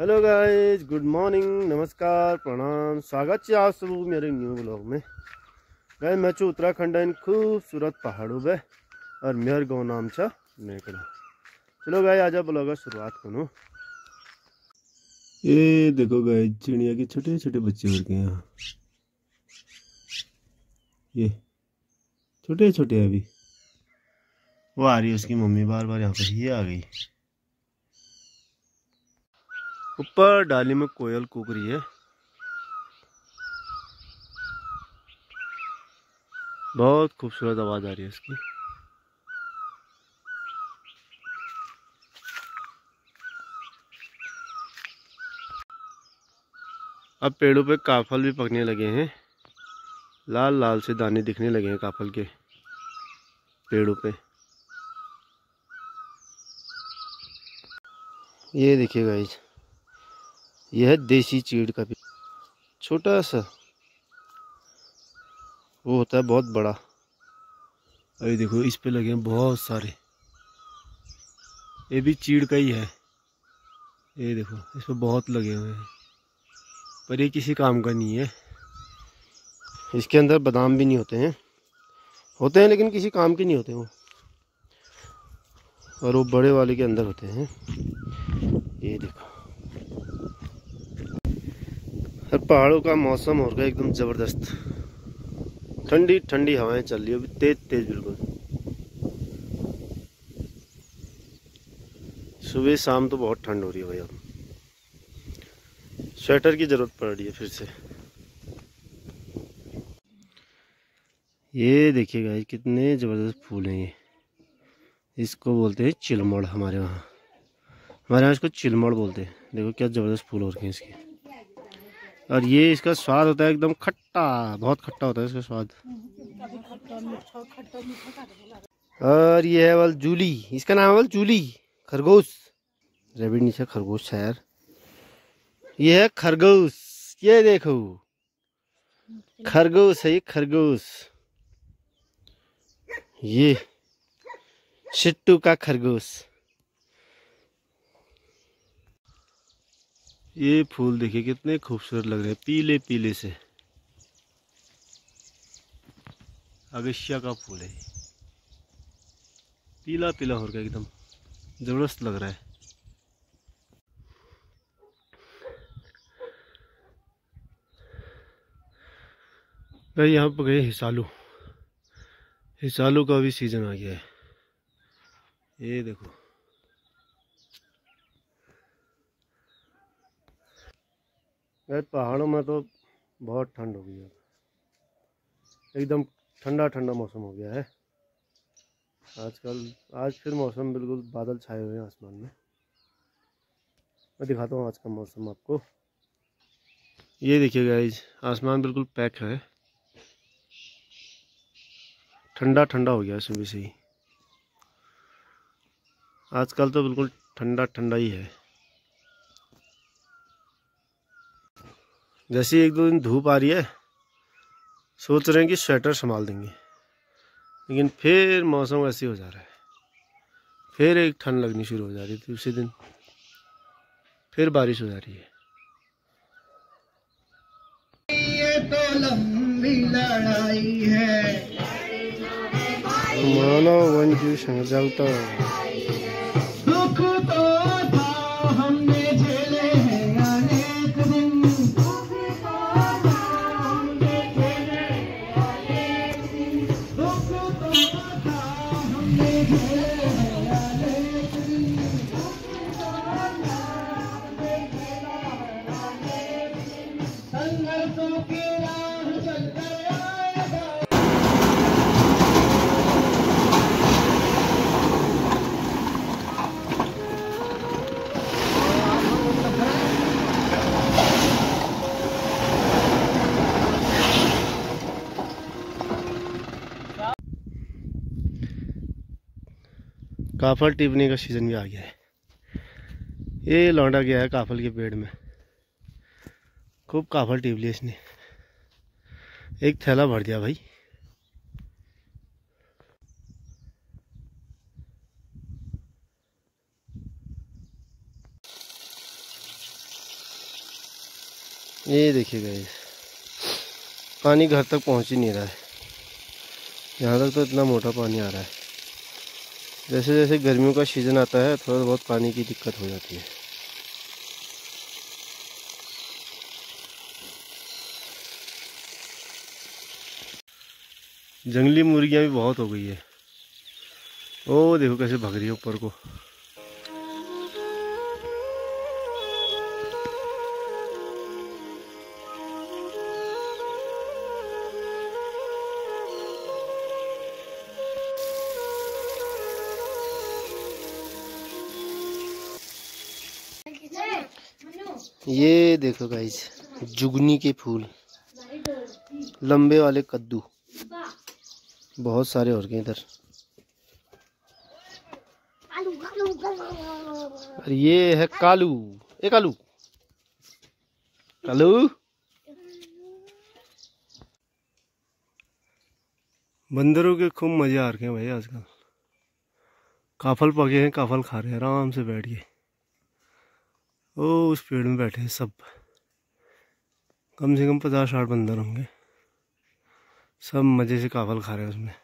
Hello guys, good morning, नमस्कार, प्रणाम, स्वागत है आप सब मेरे न्यू ब्लॉग में। गए मैं छू उत्तराखंड इन खूबसूरत पहाड़ों पे और मेरे गाँव नाम छा मेकड़ा चलो गाय आजा ब्लॉग शुरुआत करूँ। ये देखो गाय चिड़िया के छोटे छोटे बच्चे उड़ गए यहाँ ये छोटे छोटे अभी। वो आ रही है उसकी मम्मी बार बार यहाँ पर ये आ गई। ऊपर डाली में कोयल कूक रही है। बहुत खूबसूरत आवाज़ आ रही है इसकी। अब पेड़ों पे काफल भी पकने लगे हैं। लाल लाल से दाने दिखने लगे हैं काफल के पेड़ों पे। ये देखिए गाइज़ यह देसी चीड़ का भी। छोटा सा। वो होता है बहुत बड़ा। अरे देखो, इस पे लगे हैं बहुत सारे। ये भी चीड़ का ही है। ये देखो, इस पर बहुत लगे हुए हैं। पर ये किसी काम का नहीं है। इसके अंदर बादाम भी नहीं होते हैं। होते हैं, लेकिन किसी काम के नहीं होते वो। और वो बड़े वाले के अंदर होते हैं। ये देखो। और पहाड़ों का मौसम हो गया एकदम ज़बरदस्त। ठंडी ठंडी हवाएँ चल रही है, अभी तेज तेज बिल्कुल। सुबह शाम तो बहुत ठंड हो रही है भाई अब। स्वेटर की ज़रूरत पड़ रही है फिर से। ये देखिएगा कितने ज़बरदस्त फूल हैं ये। इसको बोलते हैं चिलमड़ हमारे वहाँ। हमारे यहाँ इसको चिलमड़ बोलते हैं। देखो क्या ज़बरदस्त फूल हो रखे हैं इसके। और ये इसका स्वाद होता है एकदम खट्टा, बहुत खट्टा होता है इसका स्वाद। और ये है वल जूली, इसका नाम है वल जूली, खरगोश। रेबिट नीचे खरगोश है यार। ये है खरगोश, ये देखो। खरगोश है ये, खरगोश। ये, शिट्टू का खरगोश। ये फूल देखिए कितने खूबसूरत लग रहे हैं, पीले पीले से। अगशिया का फूल है पीला पीला हो गया एकदम। ज़बरदस्त लग रहा है। भाई यहाँ पर गए हिसालू। हिसालू का भी सीज़न आ गया है। ये देखो। पहाड़ों में तो बहुत ठंड हो गई है। एकदम ठंडा ठंडा मौसम हो गया है। आजकल, आज फिर मौसम बिल्कुल बादल छाए हुए हैं आसमान में। मैं दिखाता हूँ आज का मौसम आपको। ये देखिए गाइज़ आसमान बिल्कुल पैक है। ठंडा ठंडा हो गया है सुबह से ही। आजकल तो बिल्कुल ठंडा ठंडा ही है। जैसे एक दो दिन धूप आ रही है सोच रहे हैं कि स्वेटर संभाल देंगे। लेकिन फिर मौसम ऐसे हो जा रहा है। फिर एक ठंड लगनी शुरू हो जा रही थी उसी दिन। फिर बारिश हो जा रही है। ये तो लंबी लड़ाई है। मानो वंजू संजलता दुख काफल टिपने का सीज़न भी आ गया है। ये लौंडा गया है काफल के पेड़ में। खूब काफल टिप लिया इसने। एक थैला भर दिया भाई। ये देखिए गाइस पानी घर तक पहुँच ही नहीं रहा है। यहाँ तक तो इतना मोटा पानी आ रहा है। जैसे जैसे गर्मियों का सीज़न आता है, थोड़ा बहुत पानी की दिक्कत हो जाती है। जंगली मुर्गियाँ भी बहुत हो गई है। ओ, देखो कैसे भग रही है ऊपर को। ये देखो गाइस जुगनी के फूल। लंबे वाले कद्दू। बहुत सारे और गए इधर? और ये है कालू। ए कालू। कालू। बंदरों के खूब मज़े आ रखे हैं भाई आजकल। काफल पके हैं, काफल खा रहे हैं, आराम से बैठ के ओ उस पेड़ में बैठे हैं सब। कम से कम पचास साठ बंदर होंगे। सब मज़े से काफल खा रहे हैं उसमें।